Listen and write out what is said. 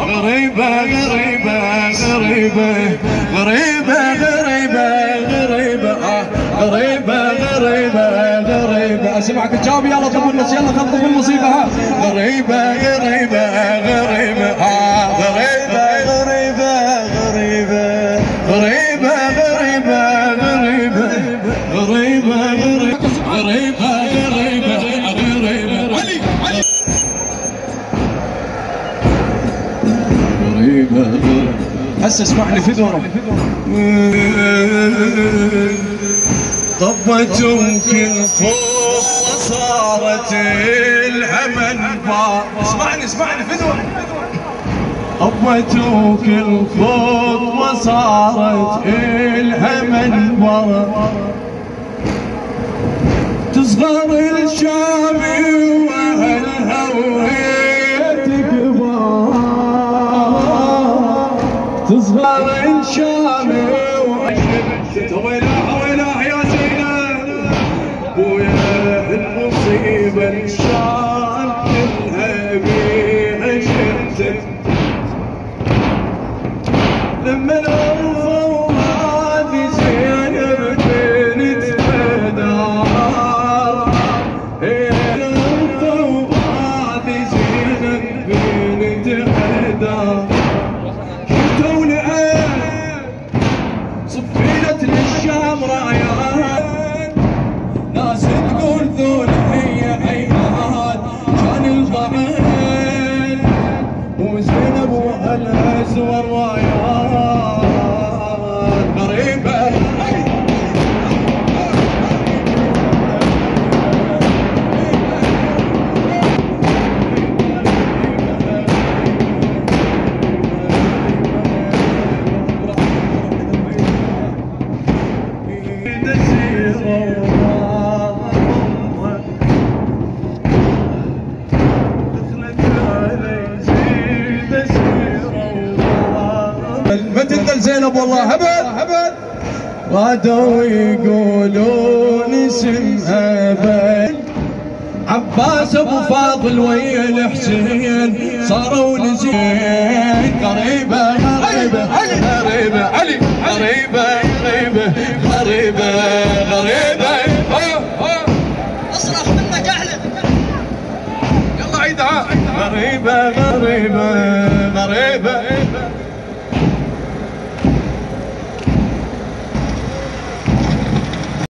غريبة غريبة غريبة غريبة غريبة غريبة. آه غريبة غريبة غريبة. أسمعك تجاوب يلا طب النص يلا خلطوا المصيبة غريبة غريبة غريبة. آه غريبة. غريبة غريبة هسه اسمعني فدوة طبتهم كل فوق وصارت الهمن بار. اسمعني اسمعني فدوة طبتوا كل فوق وصارت الهمن بار. تصغر إن شامي واشهد ويلاه يا زينب ويا المصيبة إن شاء الله بيها شمتك صفينة للشام رايات ناس تقول ذول هي عينات كان الضعين وزينب والازور رايات هبد والله هبد هبد غادوا يقولون اسم هبد عباس أبو فاضل ويا الحسين صاروا لزين. قريبة قريبة قريبة علي. قريبة قريبة قريبة قريبة. أصرخ من يلا غريبه غريبه غريبه